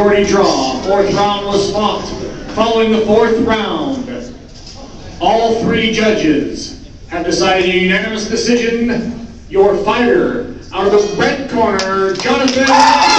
majority draw. Fourth round was fought. Following the fourth round, all three judges have decided a unanimous decision. Your fighter out of the red corner, Jonathan.